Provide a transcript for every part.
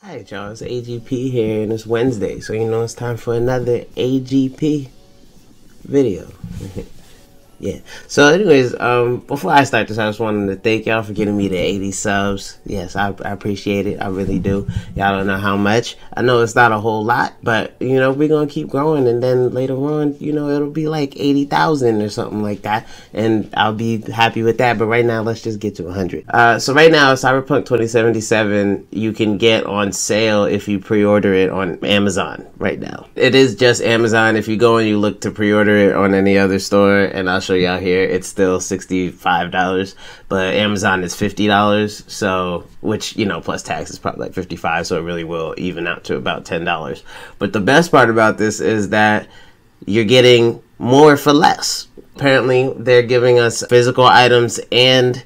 Alright, y'all, it's AGP here, and it's Wednesday, so you know it's time for another AGP video. yeah. So, anyways, um, before I start this, I just wanted to thank y'all for getting me the 80 subs. Yes, I, I appreciate it. I really do. Y'all don't know how much. I know it's not a whole lot, but you know we're gonna keep growing, and then later on, you know, it'll be like 80,000 or something like that, and I'll be happy with that. But right now, let's just get to 100. Uh, so right now, Cyberpunk 2077 you can get on sale if you pre-order it on Amazon right now. It is just Amazon. If you go and you look to pre-order it on any other store, and I'll show you out here. It's still $65, but Amazon is $50. So, which, you know, plus tax is probably like 55 So it really will even out to about $10. But the best part about this is that you're getting more for less. Apparently, they're giving us physical items and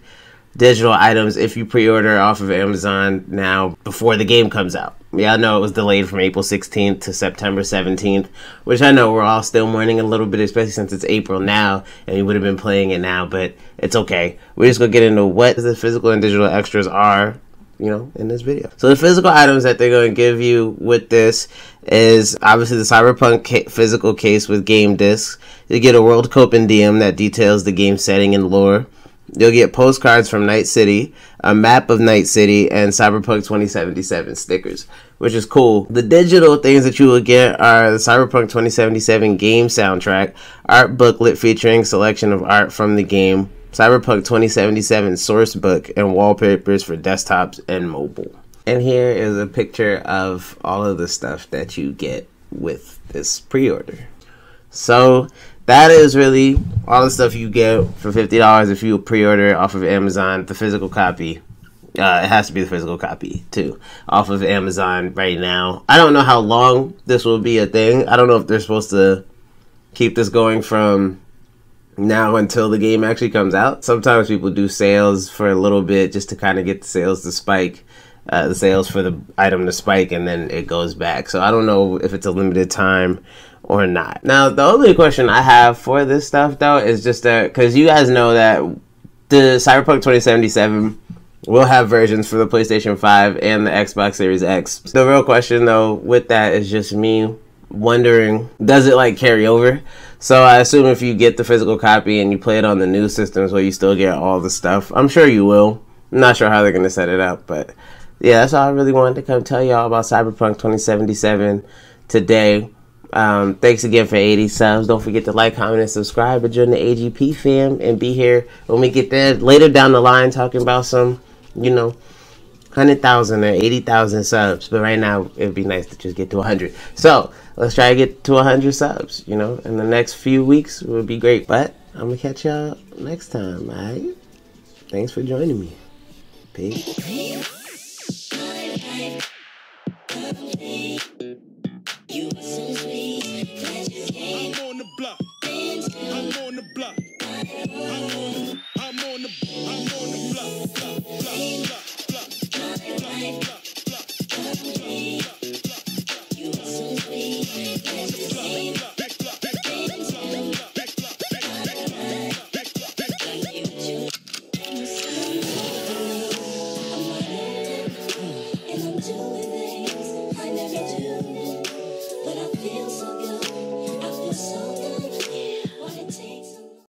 digital items if you pre-order off of Amazon now before the game comes out. Yeah, I know it was delayed from April 16th to September 17th, which I know we're all still mourning a little bit, especially since it's April now and you would have been playing it now, but it's okay. We're just gonna get into what the physical and digital extras are, you know, in this video. So the physical items that they're gonna give you with this is obviously the Cyberpunk ca- physical case with game discs. You get a World Compendium that details the game setting and lore. You'll get postcards from Night City, a map of Night City, and Cyberpunk 2077 stickers, which is cool. The digital things that you will get are the Cyberpunk 2077 game soundtrack, art booklet featuring selection of art from the game, Cyberpunk 2077 source book, and wallpapers for desktops and mobile. And here is a picture of all of the stuff that you get with this pre-order. So that is really all the stuff you get for fifty dollars if you pre-order off of Amazon. The physical copy, uh, it has to be the physical copy too, off of Amazon right now. I don't know how long this will be a thing. I don't know if they're supposed to keep this going from now until the game actually comes out. Sometimes people do sales for a little bit just to kind of get the sales to spike. Uh, the sales for the item to spike and then it goes back. So I don't know if it's a limited time or not. Now, the only question I have for this stuff though is just that because you guys know that the Cyberpunk 2077 will have versions for the PlayStation 5 and the Xbox Series X. The real question though with that is just me wondering does it like carry over? So I assume if you get the physical copy and you play it on the new systems, will you still get all the stuff? I'm sure you will. I'm not sure how they're gonna set it up, but yeah, that's all I really wanted to come tell y'all about Cyberpunk 2077 today. Um, thanks again for 80 subs. Don't forget to like, comment, and subscribe and join the AGP fam and be here when we get there later down the line talking about some, you know, 100,000 or 80,000 subs. But right now, it'd be nice to just get to 100. So let's try to get to 100 subs, you know, in the next few weeks would be great. But I'm going to catch y'all next time, alright? Thanks for joining me. Peace. But I feel so good. I feel so good. What it takes.